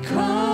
because